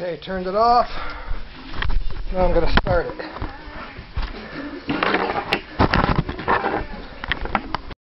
Okay, turned it off. Now I'm going to start it.